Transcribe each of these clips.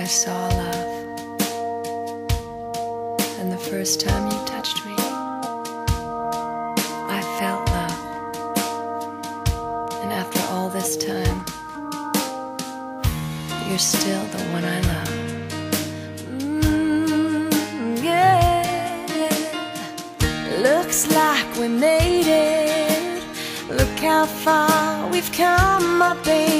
I saw love. And the first time you touched me, I felt love. And after all this time, you're still the one I love. Mm, yeah. Looks like we made it. Look how far we've come, my baby.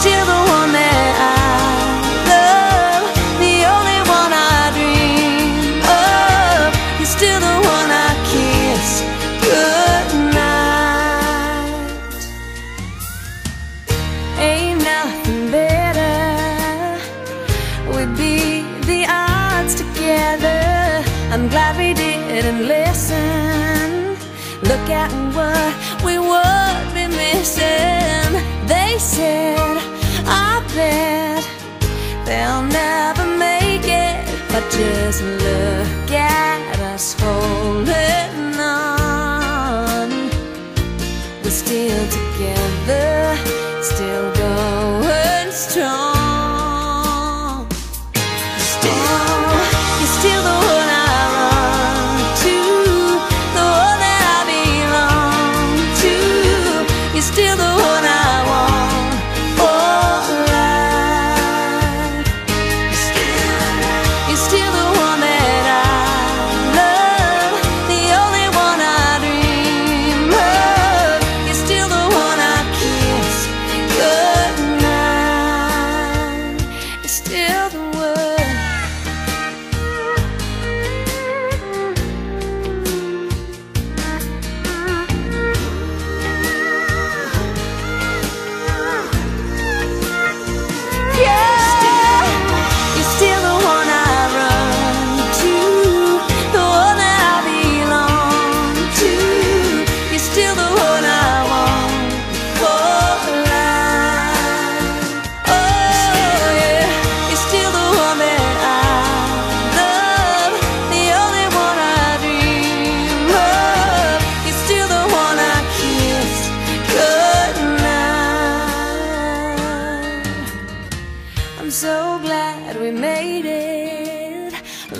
Still the one that I love, the only one I dream of. You're still the one I kiss goodnight. Ain't nothing better. We'd beat the odds together. I'm glad we didn't listen. Look at what we would just look at us holding on. We're still together, still going strong. Still, You're still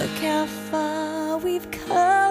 Look how far we've come.